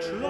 Gott